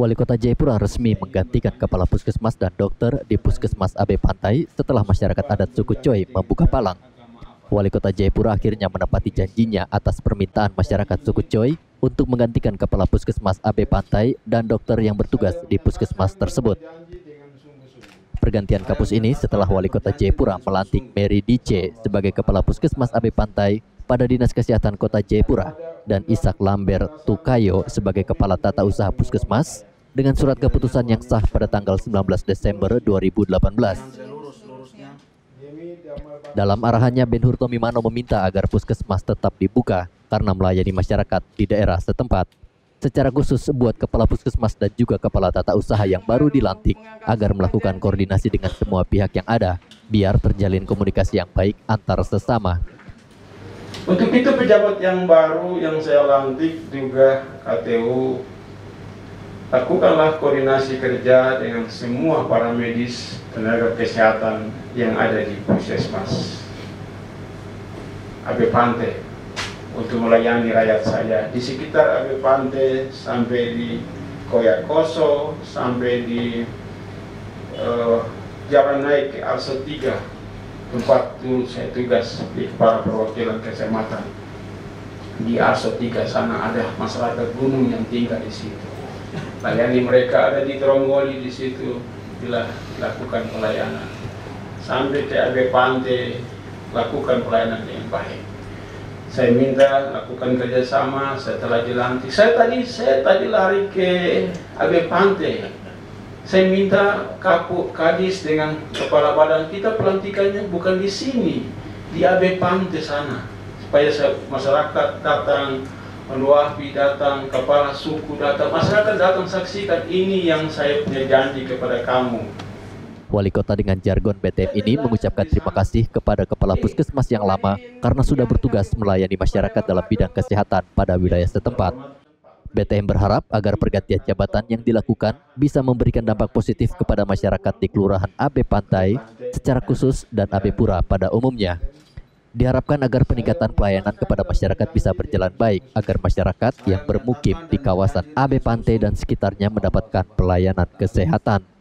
Wali Kota Jayapura resmi menggantikan Kepala Puskesmas dan dokter di Puskesmas AB Pantai setelah masyarakat adat suku Choi membuka palang. Wali Kota Jayapura akhirnya menepati janjinya atas permintaan masyarakat suku Choi untuk menggantikan Kepala Puskesmas AB Pantai dan dokter yang bertugas di Puskesmas tersebut. Pergantian kapus ini setelah Wali Kota Jayapura melantik Mary Dice sebagai Kepala Puskesmas AB Pantai pada Dinas Kesehatan Kota Jayapura dan Isak Lambert Tukayo sebagai Kepala Tata Usaha Puskesmas dengan surat keputusan yang sah pada tanggal 19 Desember 2018. Dalam arahannya, Ben Hur Tomimano meminta agar puskesmas tetap dibuka karena melayani masyarakat di daerah setempat secara khusus buat kepala puskesmas dan juga kepala tata usaha yang baru dilantik agar melakukan koordinasi dengan semua pihak yang ada biar terjalin komunikasi yang baik antar sesama. Untuk itu pejabat yang baru yang saya lantik juga KTU lakukanlah koordinasi kerja dengan semua para medis tenaga kesehatan yang ada di puskesmas. AB Pantai untuk melayani rakyat saya di sekitar Abe Pantai sampai di Koyakoso sampai di uh, jalan naik ke Arso 3 tempat dulu saya tugas di kepala perwakilan kecamatan di Arso 3 sana ada masyarakat gunung yang tinggal di situ layani mereka ada di Tronggoli di situ bila lakukan pelayanan sampai Abe Pantai lakukan pelayanan dengan baik saya minta lakukan kerjasama setelah dilantik. Saya tadi saya tadi lari ke AB Pantai. Saya minta kapuk kadis dengan kepala badan kita pelantikannya bukan di sini, di AB Pantai sana, supaya masyarakat datang, meluapi datang, kepala suku datang, masyarakat datang saksikan ini yang saya punya janji kepada kamu. Wali kota dengan jargon BTM ini mengucapkan terima kasih kepada Kepala Puskesmas yang lama karena sudah bertugas melayani masyarakat dalam bidang kesehatan pada wilayah setempat. BTM berharap agar pergantian jabatan yang dilakukan bisa memberikan dampak positif kepada masyarakat di Kelurahan AB Pantai secara khusus dan AB Pura pada umumnya. Diharapkan agar peningkatan pelayanan kepada masyarakat bisa berjalan baik agar masyarakat yang bermukim di kawasan AB Pantai dan sekitarnya mendapatkan pelayanan kesehatan.